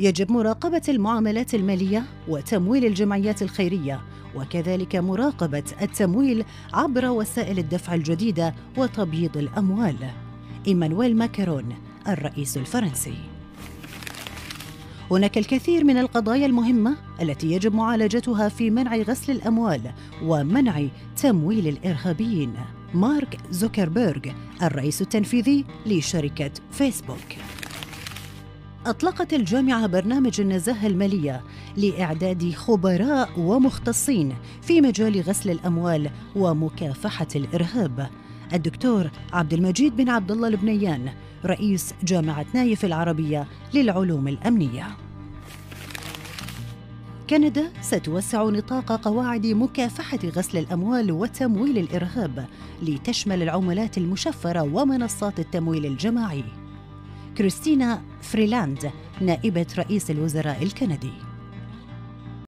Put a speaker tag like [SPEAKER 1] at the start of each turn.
[SPEAKER 1] يجب مراقبة المعاملات المالية وتمويل الجمعيات الخيرية وكذلك مراقبة التمويل عبر وسائل الدفع الجديدة وتبييض الأموال. إيمانويل ماكرون الرئيس الفرنسي. هناك الكثير من القضايا المهمة التي يجب معالجتها في منع غسل الأموال ومنع تمويل الإرهابيين. مارك زوكربيرغ الرئيس التنفيذي لشركة فيسبوك. أطلقت الجامعة برنامج النزاهة المالية لإعداد خبراء ومختصين في مجال غسل الأموال ومكافحة الإرهاب. الدكتور عبد المجيد بن عبد الله البنيان رئيس جامعة نايف العربية للعلوم الأمنية. كندا ستوسع نطاق قواعد مكافحة غسل الأموال وتمويل الإرهاب لتشمل العملات المشفرة ومنصات التمويل الجماعي. كريستينا فريلاند نائبة رئيس الوزراء الكندي.